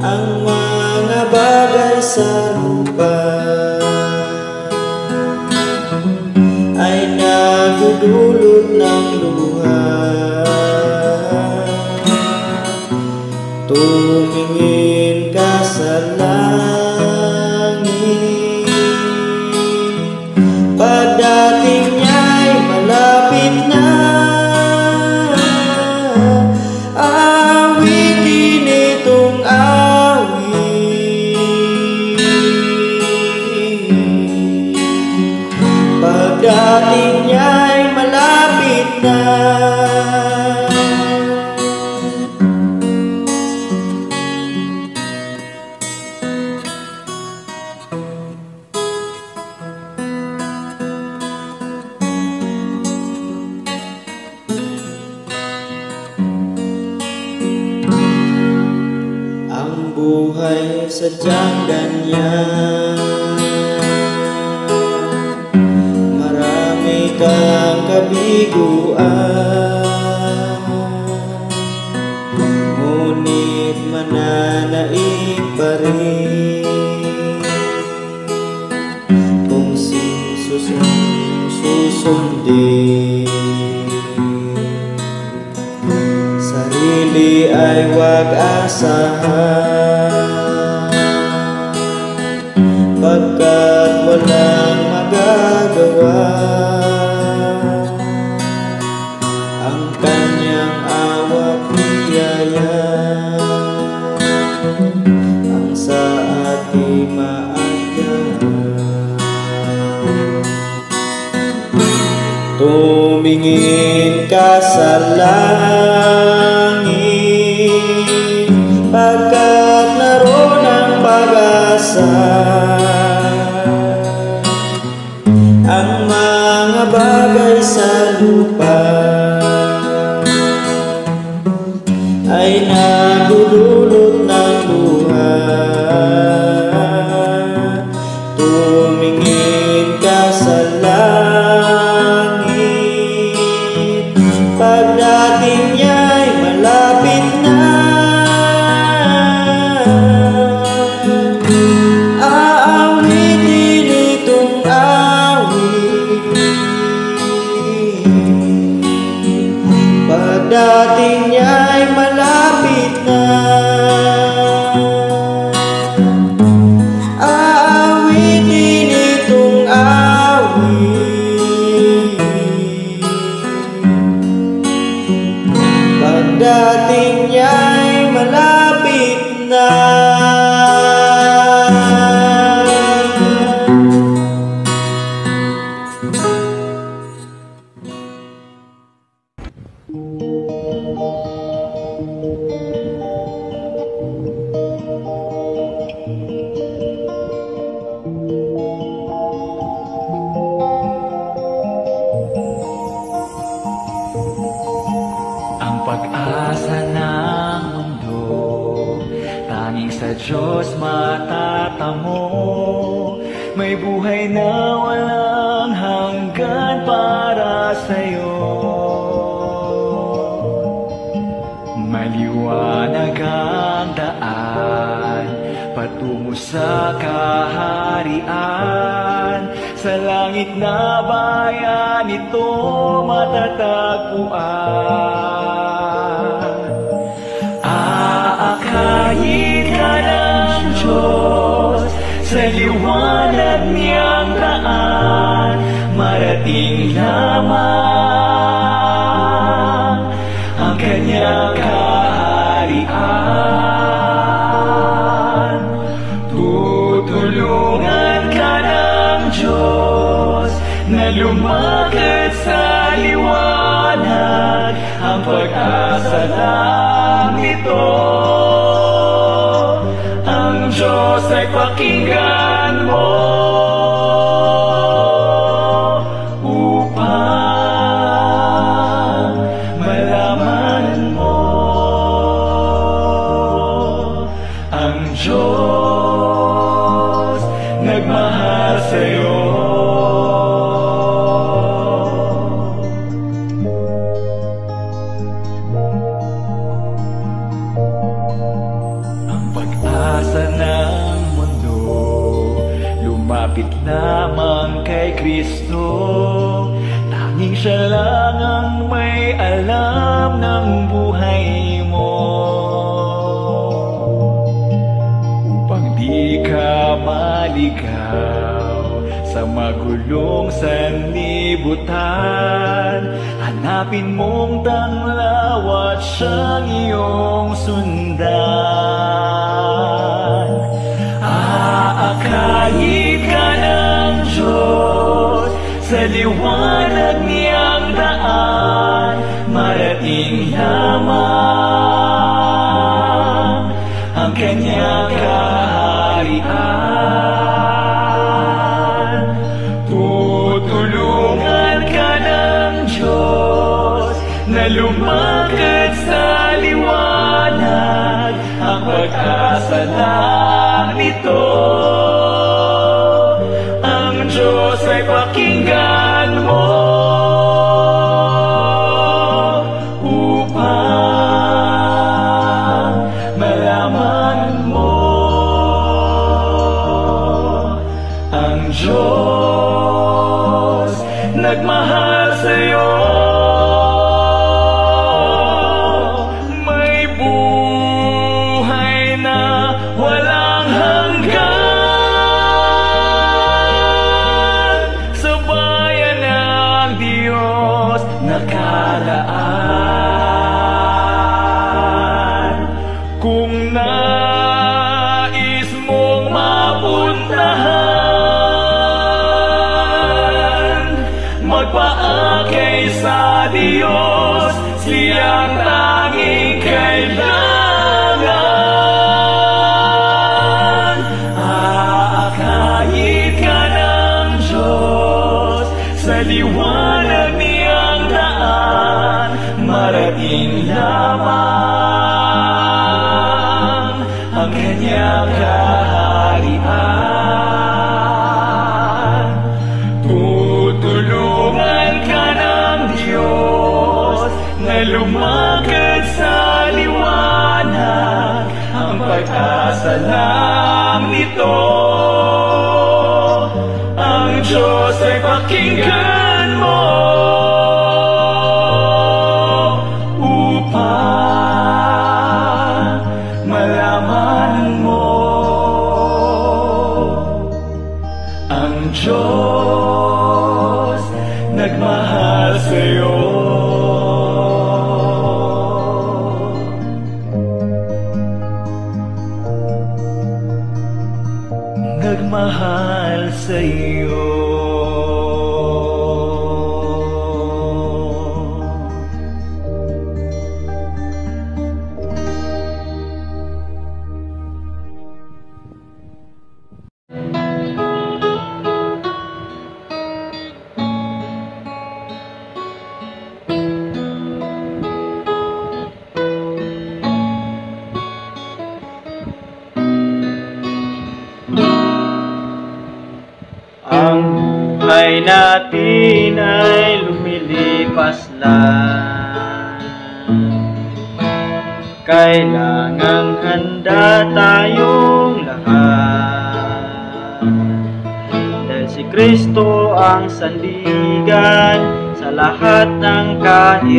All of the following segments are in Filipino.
Ang mga bagay sa lupa Ay nagdudulot nada Diyos ay Ang pag-asa lang nito Ang Diyos ay pakinggan say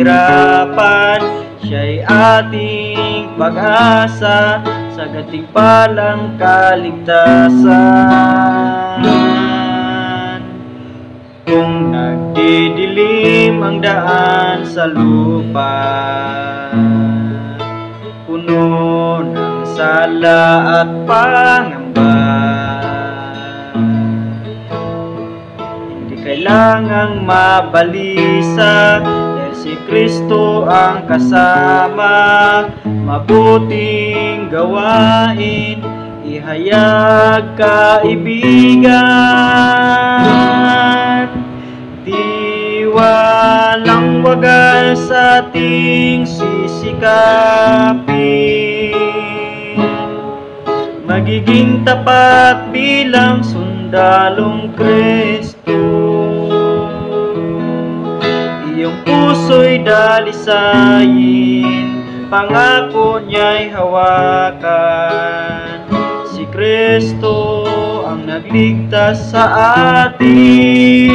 kahirapan Siya'y ating pag-asa sa gatimpalang kaligtasan. Kung nagdidilim ang daan sa lupa, puno ng sala at pangamba. Hindi kailangang mabalisa si Kristo ang kasama. Mabuting gawain, ihayag kaibigan. Di walang wagas sa ating sisikapin Magiging tapat bilang sundalong Kristo Iyong puso'y dalisayin. Pangako niya'y hawakan. Si Kristo ang nagligtas sa atin.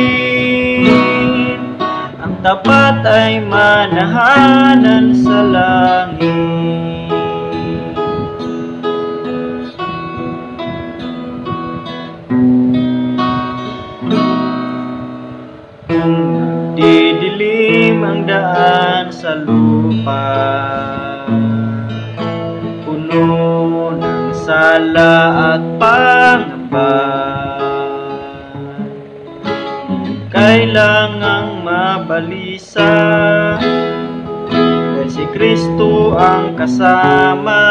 Ang tapat ay manahanan sa langit. didilim ang daan sa lupa. Puno ng sala at pangamba Kailangang mabalisa. Dahil si Kristo ang kasama.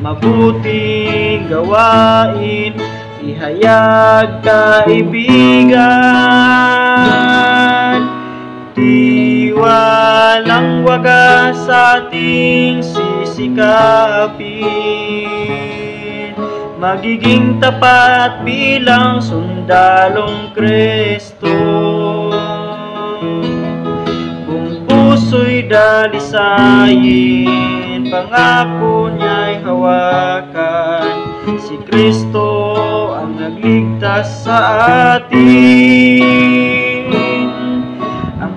Mabuting gawain. Ihayag kaibigan. Di walang wagas ating sisikapin. Magiging tapat bilang sundalong Kristo. Kung puso'y dalisayin Pangako niya'y hawakan. Si Kristo ang nagligtas sa atin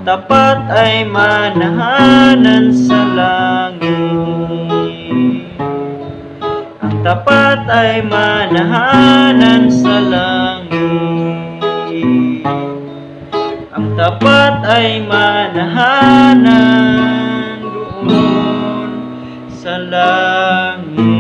tapat ay manahanan sa langit. Ang tapat ay manahanan sa langit. Ang tapat ay manahanan doon sa langit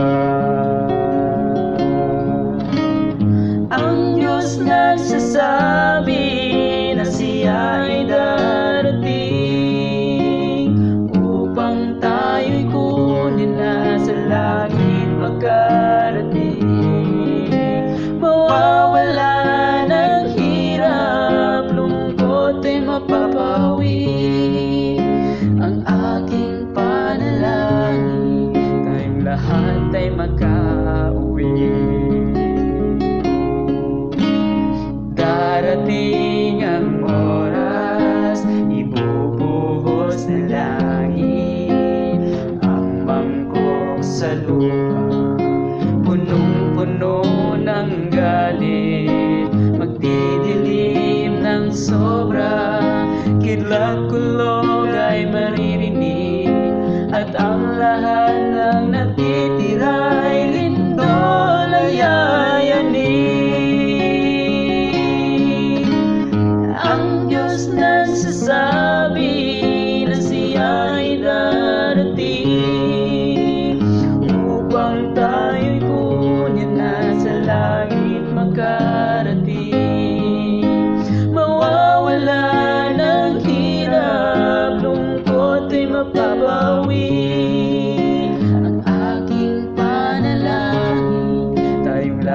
Música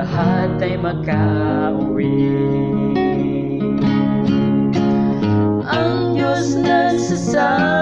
lahat ay makauwi. Ang Diyos nagsasama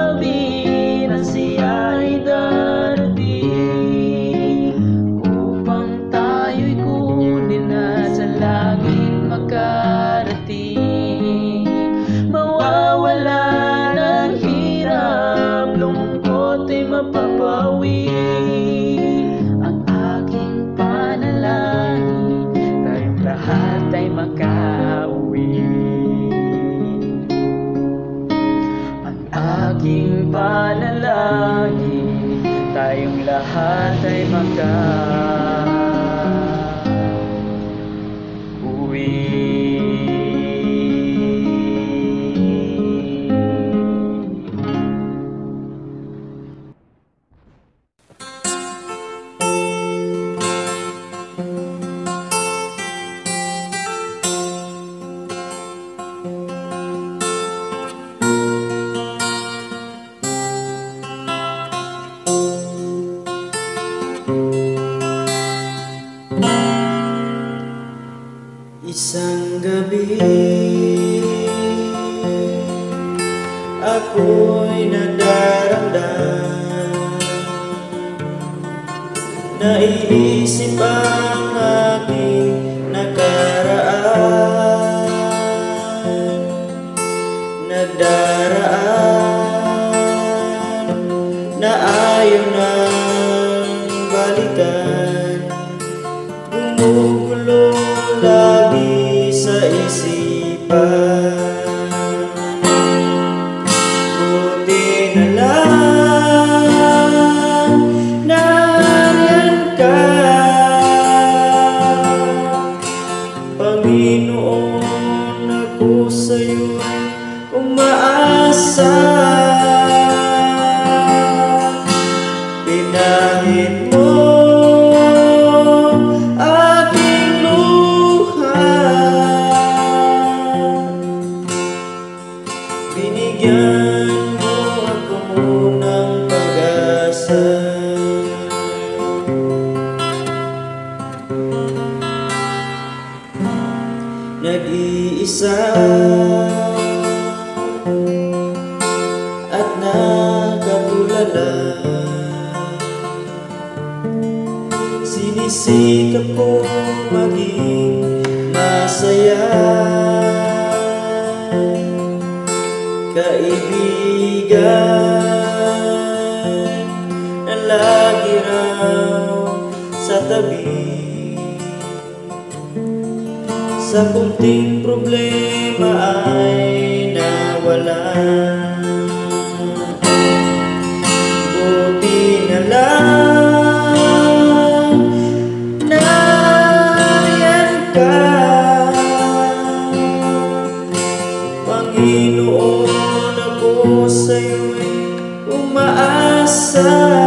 Sa kunting problema ay nawala. Buti na lang Nayan ka. Panginoon ako sa'yo'y umaasa.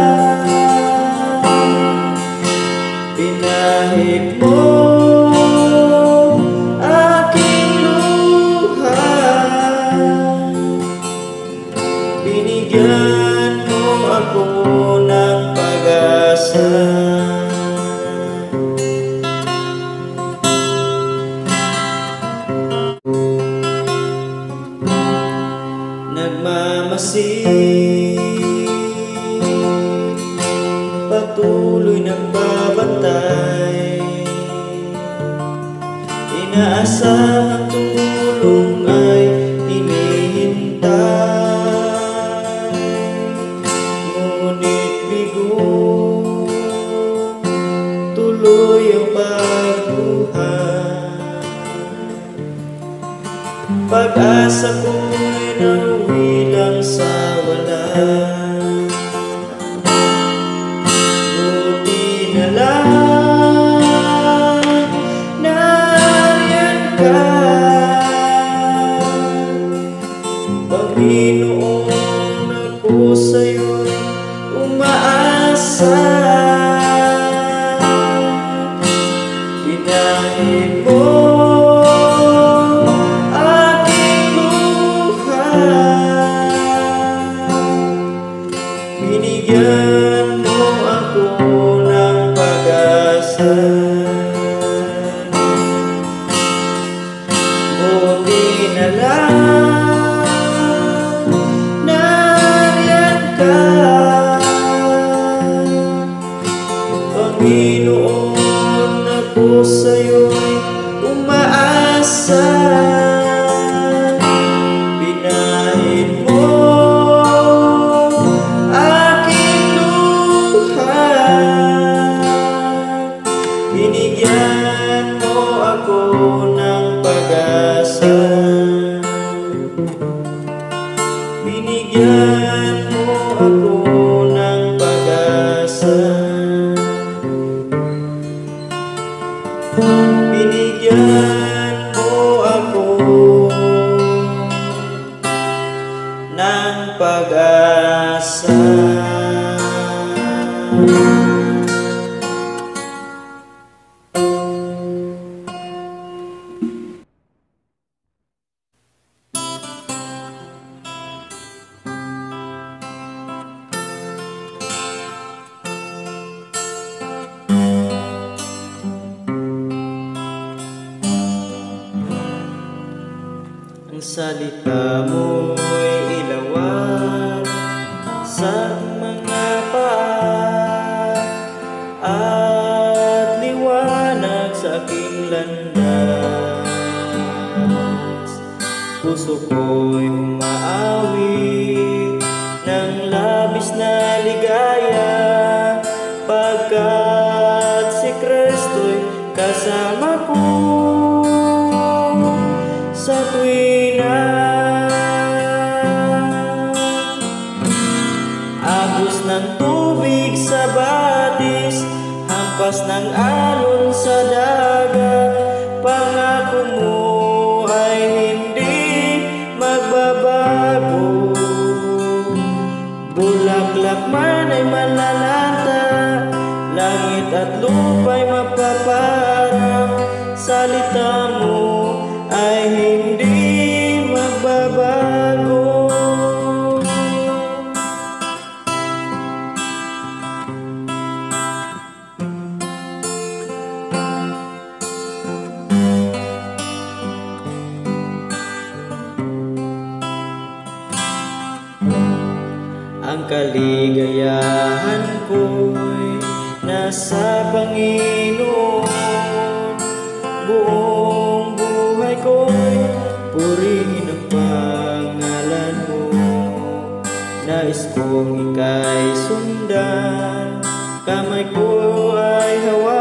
salita mo'y ilawan sa mga paa at liwanag sa aking landas. Puso ko'y salita mo ay hindi magbabago. Ang kaligayahan ko'y nasa Panginoon buong buhay ko'y purihin ang pangalan mo. Nais kong ika'y sundan, kamay ko ay hawa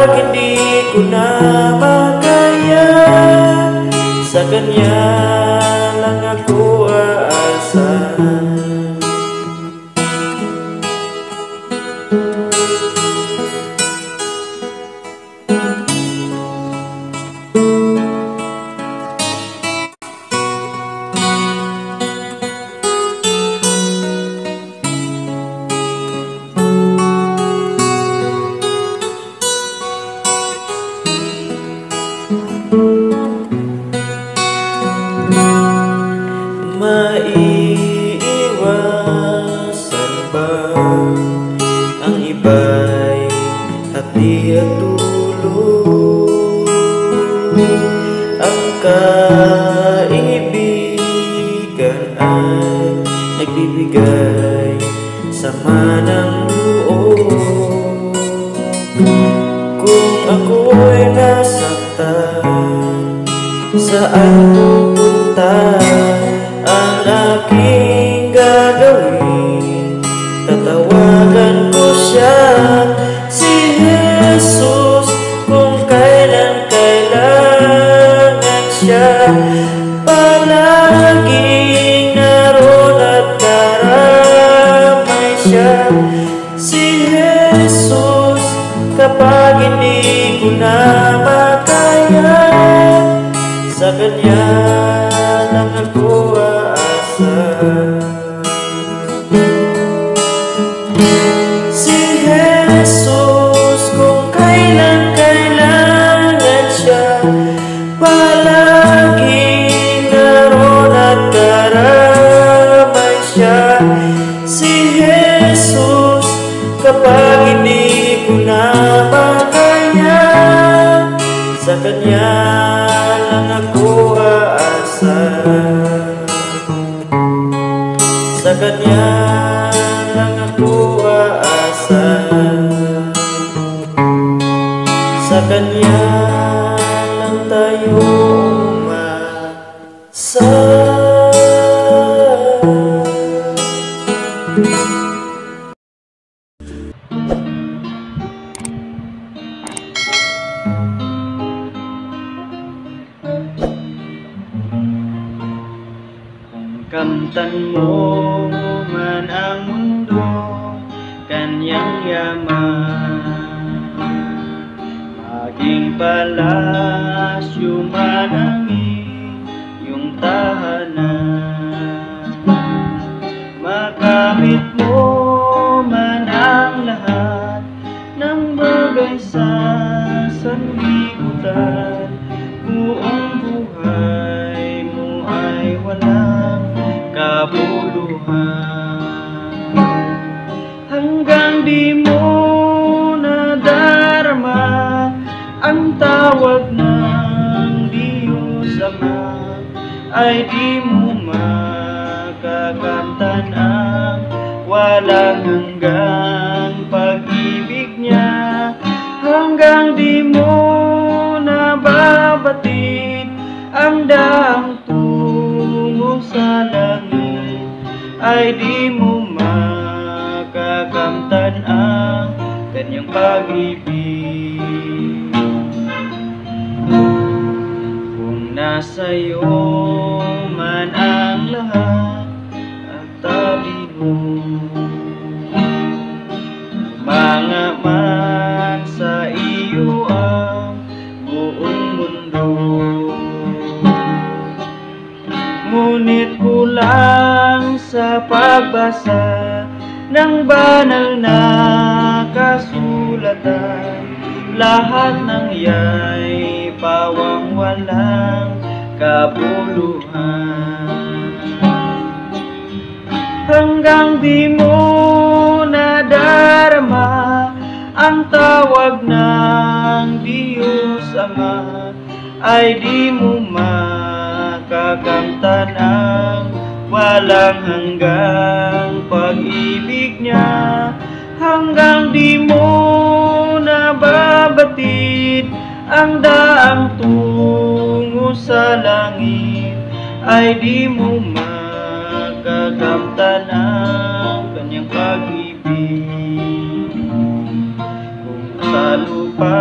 Pag hindi ko na Tatawagan ko siya Si Jesus Kung kailan kailangan siya. Palaging naroon at karamay siya. Si Jesus Kapag hindi ko na makayanan Sa Kanya kanyang yaman. Maging palasyo man ang ay di mo makakamtan ang walang hanggang pag-ibig niya. Hanggang di mo nababatid ang daang tungo sa langit ay di mo makakamtan ang kanyang pag-ibig. Nasa iyo man ang lahat at tabi mo. Mga man sa iyo ang buong mundo. Ngunit kulang sa pagbasa ng banal na kasulatan Lahat ng iya'y pawang wala kabuluhan Hanggang di mo nadarama ang tawag ng Diyos Ama ay di mo makakamtan ang walang hanggang pag-ibig niya. Hanggang di mo nababatid ang daang tungo sa langit ay di mo makakamtan ang kanyang pag-ibig. Kung sa lupa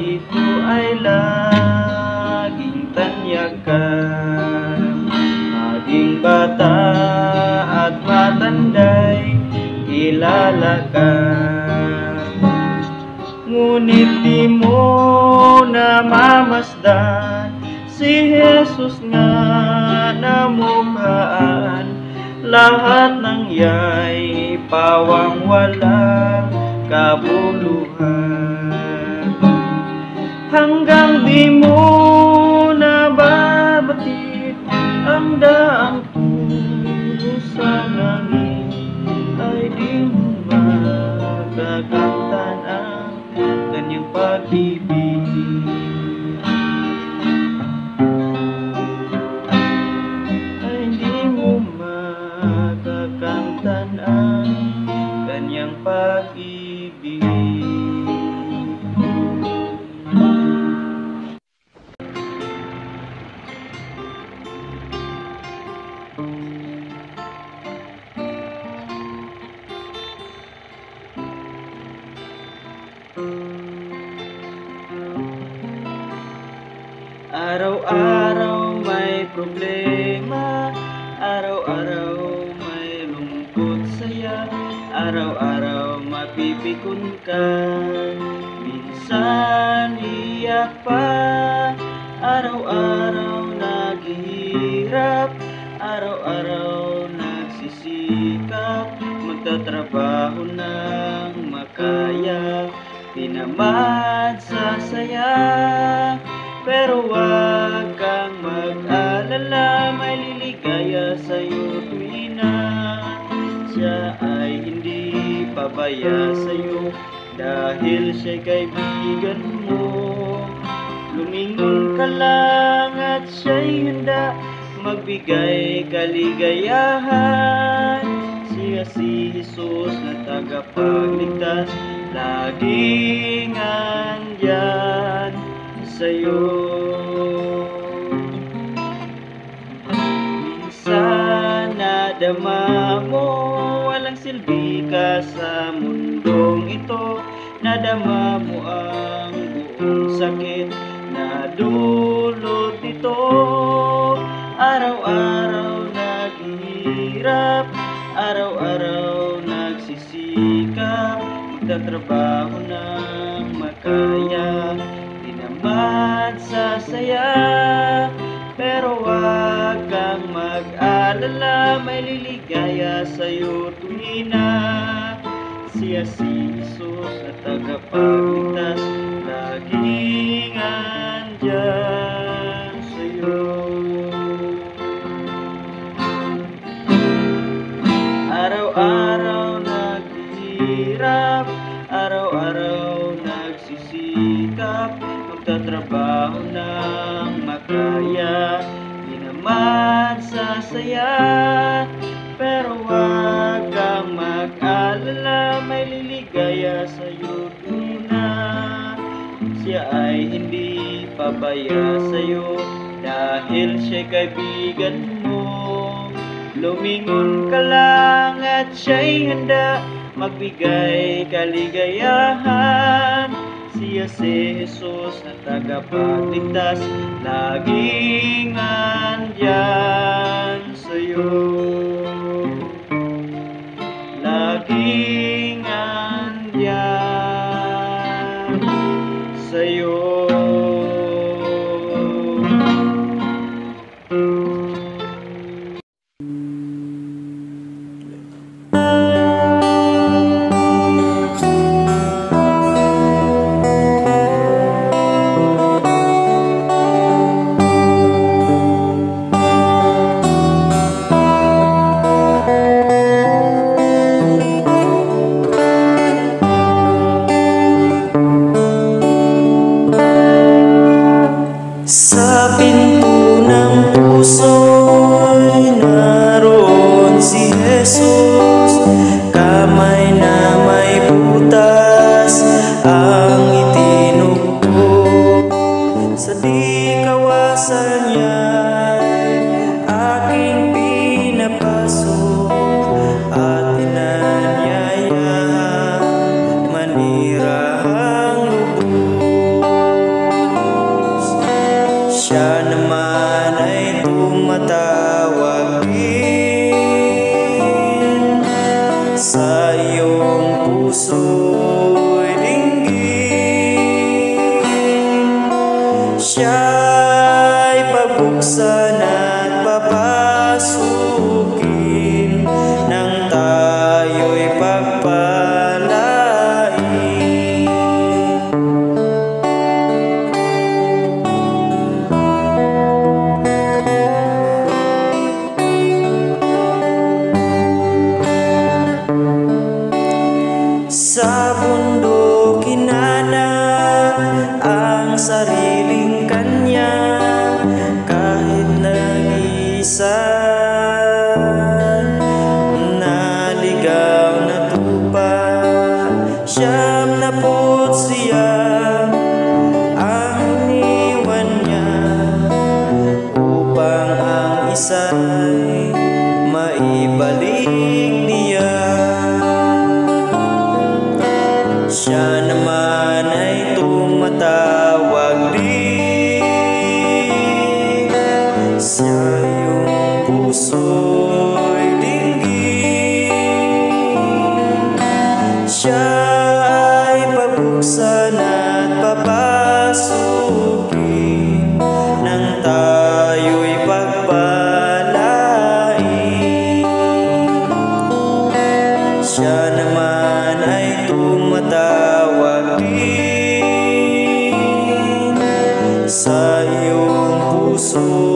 ito ay laging tanyakan maging bata at matanday kilala ka Ngunit di mo namamasdan Si Jesus nga namukhaan Lahat ng yay pawang walang kabuluhan. Hanggang di mo nababatid Ang daang sa'yo. Minsan nadama mo Walang silbi ka sa mundong ito. Nadama mo ang buong sakit Na dulot nito. Araw-araw naghihirap Araw-araw nagsisikap. Magtatrabaho ng makaya Tinamad sa saya Pero wag kang mag-alala May liligaya sa'yo tuwing na Siya si Jesus na tagapagligtas ng makaya Di naman sasaya. Pero wag kang mag-alala May liligaya sa'yo na Siya ay hindi pabaya sa'yo Dahil siya'y kaibigan mo. Lumingon ka lang at siya'y handa Magbigay kaligayahan Siya si Jesus na tagapagligtas Laging andyan sa'yo Siya'y pabuksan iyong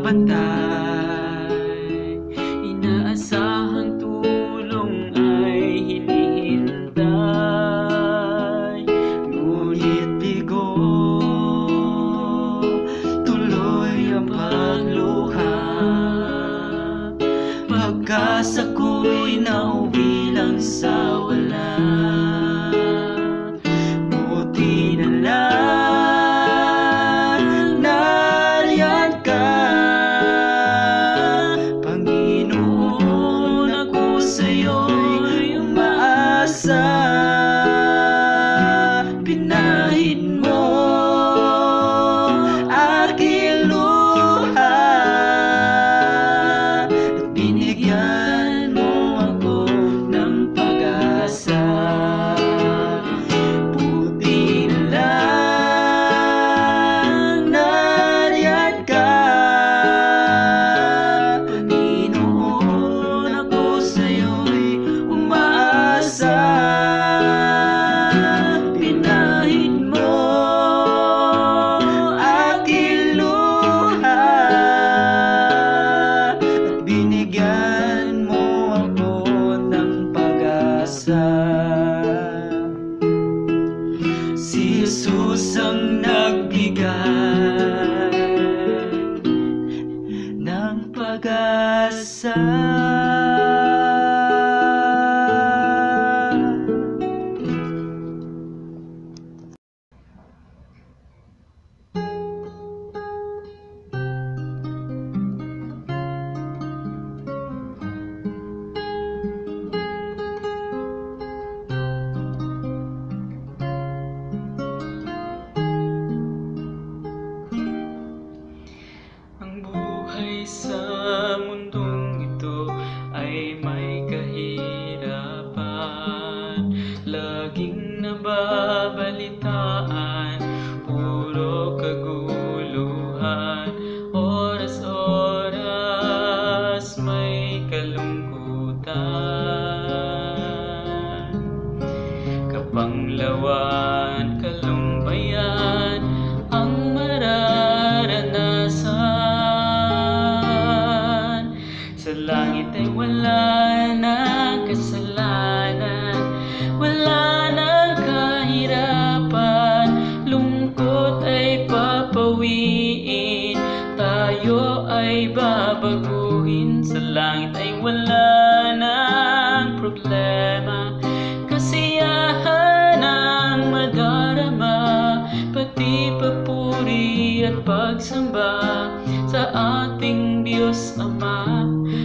banda pag-asa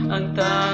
Ang tanging